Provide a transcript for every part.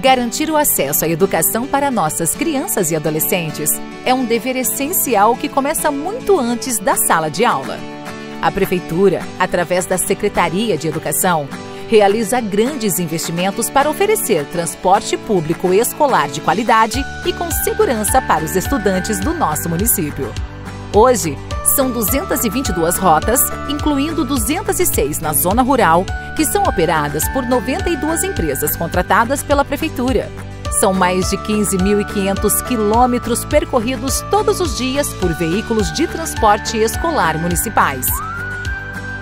Garantir o acesso à educação para nossas crianças e adolescentes é um dever essencial que começa muito antes da sala de aula. A Prefeitura, através da Secretaria de Educação, realiza grandes investimentos para oferecer transporte público escolar de qualidade e com segurança para os estudantes do nosso município. Hoje, são 222 rotas, incluindo 206 na zona rural, que são operadas por 92 empresas contratadas pela Prefeitura. São mais de 15.500 quilômetros percorridos todos os dias por veículos de transporte escolar municipais.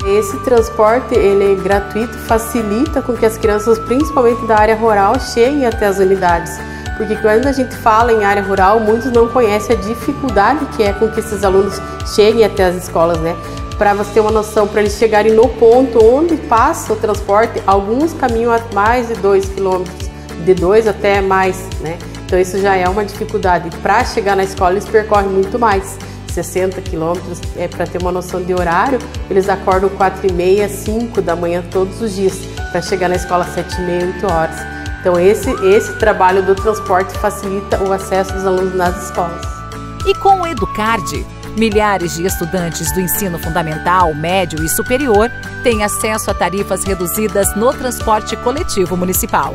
Esse transporte ele é gratuito, facilita com que as crianças, principalmente da área rural, cheguem até as unidades porque quando a gente fala em área rural, muitos não conhecem a dificuldade que é com que esses alunos cheguem até as escolas, né? Para você ter uma noção, para eles chegarem no ponto onde passa o transporte, alguns caminham a mais de 2 quilômetros, de 2 até mais, né? Então isso já é uma dificuldade. Para chegar na escola, eles percorrem muito mais. 60 quilômetros, é, para ter uma noção de horário, eles acordam 4 e meia, 5 da manhã todos os dias, para chegar na escola às 7 e meia, 8 horas. Então esse, esse trabalho do transporte facilita o acesso dos alunos nas escolas. E com o Educard, milhares de estudantes do ensino fundamental, médio e superior têm acesso a tarifas reduzidas no transporte coletivo municipal.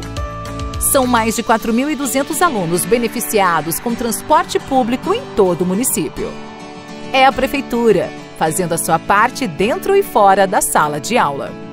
São mais de 4.200 alunos beneficiados com transporte público em todo o município. É a Prefeitura, fazendo a sua parte dentro e fora da sala de aula.